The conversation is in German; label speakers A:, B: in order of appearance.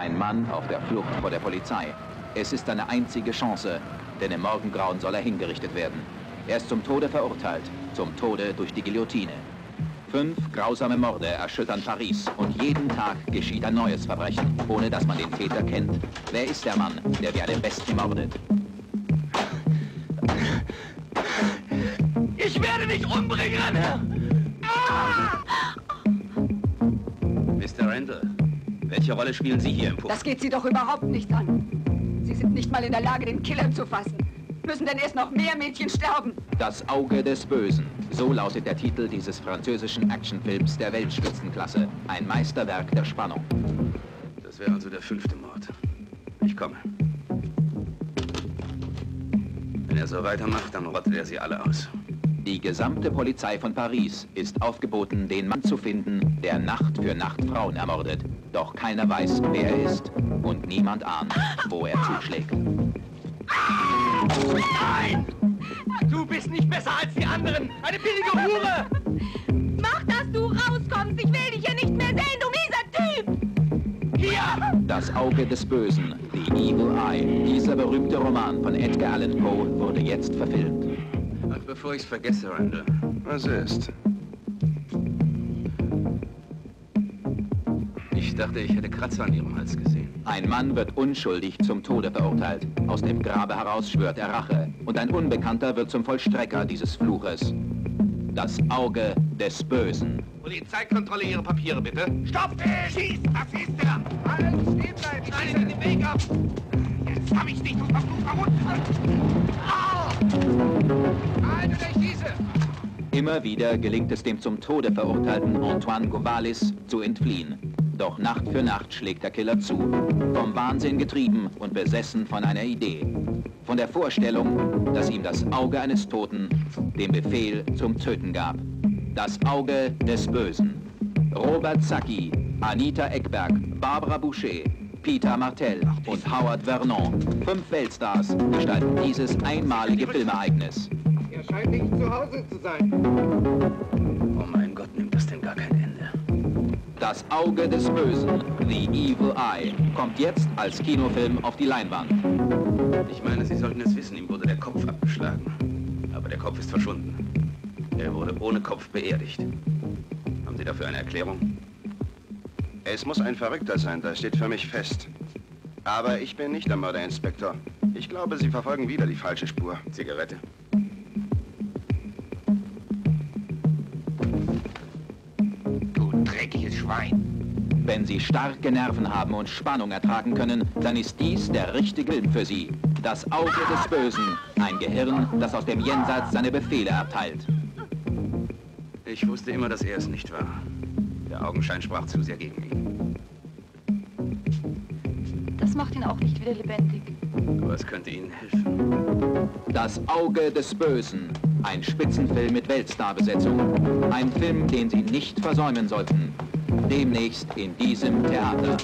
A: Ein Mann auf der Flucht vor der Polizei. Es ist seine einzige Chance, denn im Morgengrauen soll er hingerichtet werden. Er ist zum Tode verurteilt, zum Tode durch die Guillotine. Fünf grausame Morde erschüttern Paris und jeden Tag geschieht ein neues Verbrechen, ohne dass man den Täter kennt. Wer ist der Mann, der wie einen Besten mordet?
B: Ich werde dich umbringen! Ah!
A: Mr. Randall, welche Rolle spielen Sie hier im Puff?
C: Das geht Sie doch überhaupt nicht an. Sie sind nicht mal in der Lage, den Killer zu fassen. Müssen denn erst noch mehr Mädchen sterben?
A: Das Auge des Bösen. So lautet der Titel dieses französischen Actionfilms der Weltspitzenklasse. Ein Meisterwerk der Spannung.
D: Das wäre also der fünfte Mord. Ich komme. Wenn er so weitermacht, dann rottet er sie alle aus.
A: Die gesamte Polizei von Paris ist aufgeboten, den Mann zu finden, der Nacht für Nacht Frauen ermordet. Doch keiner weiß, wer er ist und niemand ahnt, wo er zuschlägt.
B: Nein! Du bist nicht besser als die anderen! Eine billige Hure!
C: Mach, dass du rauskommst! Ich will dich hier nicht mehr sehen, du mieser Typ!
B: Hier!
A: Das Auge des Bösen, The Evil Eye. Dieser berühmte Roman von Edgar Allan Poe wurde jetzt verfilmt.
D: Bevor ich's vergesse, Randall.
E: Was ist?
D: Ich dachte, ich hätte Kratzer an ihrem Hals gesehen.
A: Ein Mann wird unschuldig zum Tode verurteilt. Aus dem Grabe heraus schwört er Rache. Und ein Unbekannter wird zum Vollstrecker dieses Fluches. Das Auge des Bösen.
B: Polizeikontrolle, Ihre Papiere bitte. Stopp! Schieß! Das ist er! Alles stehen bleiben! Schneiden Sie den Weg ab! Jetzt hab ich dich, du verfluchter Hund! Au!
A: Immer wieder gelingt es dem zum Tode verurteilten Antoine Govalis zu entfliehen. Doch Nacht für Nacht schlägt der Killer zu. Vom Wahnsinn getrieben und besessen von einer Idee. Von der Vorstellung, dass ihm das Auge eines Toten den Befehl zum Töten gab. Das Auge des Bösen. Robert Zacki, Anita Eckberg, Barbara Boucher, Peter Martell und Howard Vernon. Fünf Weltstars gestalten dieses einmalige Filmereignis.
B: Er scheint nicht zu Hause zu sein.
D: Oh mein Gott, nimmt das denn gar kein Ende?
A: Das Auge des Bösen, The Evil Eye, kommt jetzt als Kinofilm auf die Leinwand.
D: Ich meine, Sie sollten es wissen, ihm wurde der Kopf abgeschlagen. Aber der Kopf ist verschwunden. Er wurde ohne Kopf beerdigt. Haben Sie dafür eine Erklärung?
E: Es muss ein Verrückter sein, das steht für mich fest. Aber ich bin nicht der Mörderinspektor. Ich glaube, Sie verfolgen wieder die falsche Spur.
D: Zigarette?
B: Du dreckiges Schwein!
A: Wenn Sie starke Nerven haben und Spannung ertragen können, dann ist dies der richtige Film für Sie. Das Auge des Bösen, ein Gehirn, das aus dem Jenseits seine Befehle erteilt.
D: Ich wusste immer, dass er es nicht war. Der Augenschein sprach zu sehr gegen ihn.
C: Das macht ihn auch nicht wieder lebendig.
D: Aber es könnte Ihnen helfen.
A: Das Auge des Bösen, ein Spitzenfilm mit Weltstarbesetzung. Ein Film, den Sie nicht versäumen sollten. Demnächst in diesem Theater.